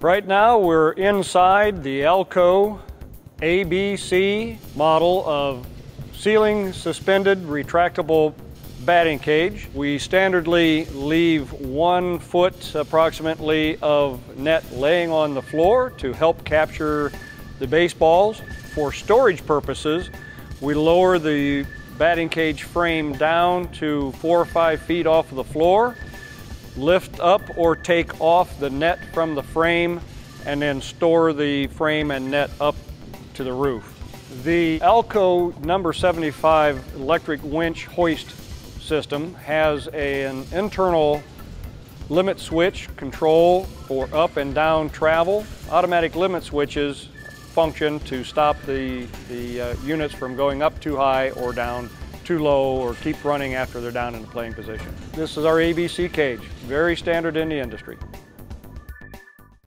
Right now we're inside the Aalco ABC model of ceiling suspended retractable batting cage. We standardly leave one foot approximately of net laying on the floor to help capture the baseballs. For storage purposes, we lower the batting cage frame down to four or five feet off of the floor, lift up or take off the net from the frame, and then store the frame and net up to the roof. The Aalco number 75 electric winch hoist system has a, an internal limit switch control for up and down travel. Automatic limit switches function to stop the, the uh, units from going up too high or down too low or keep running after they're down in the playing position. This is our ABC cage, very standard in the industry.